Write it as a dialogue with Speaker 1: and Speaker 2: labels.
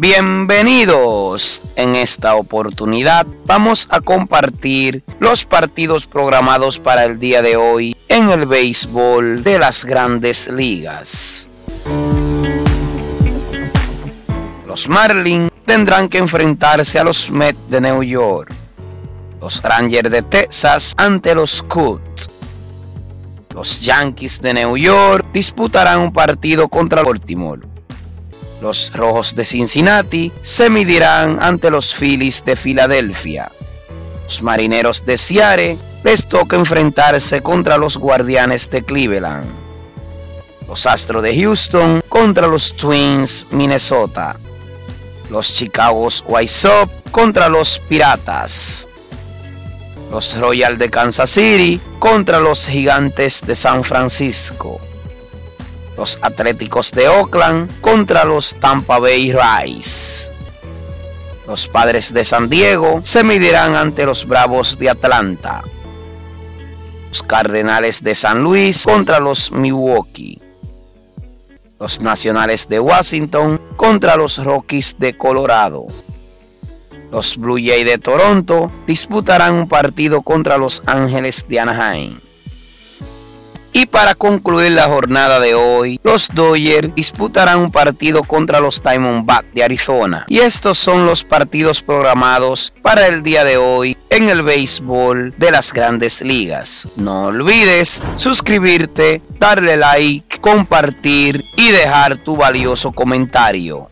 Speaker 1: Bienvenidos. En esta oportunidad vamos a compartir los partidos programados para el día de hoy en el béisbol de las grandes ligas. Los Marlins tendrán que enfrentarse a los Mets de New York. Los Rangers de Texas ante los Cubs. Los Yankees de New York disputarán un partido contra Baltimore. Los Rojos de Cincinnati se medirán ante los Phillies de Filadelfia. Los Marineros de Seattle les toca enfrentarse contra los Guardianes de Cleveland. Los Astros de Houston contra los Twins Minnesota. Los Chicago's White Sox contra los Piratas. Los Royals de Kansas City contra los Gigantes de San Francisco los Atléticos de Oakland contra los Tampa Bay Rays. Los Padres de San Diego se medirán ante los Bravos de Atlanta. Los Cardenales de San Luis contra los Milwaukee. Los Nacionales de Washington contra los Rockies de Colorado. Los Blue Jays de Toronto disputarán un partido contra los Ángeles de Anaheim. Y para concluir la jornada de hoy, los Dodgers disputarán un partido contra los Diamondbacks de Arizona. Y estos son los partidos programados para el día de hoy en el béisbol de las grandes ligas. No olvides suscribirte, darle like, compartir y dejar tu valioso comentario.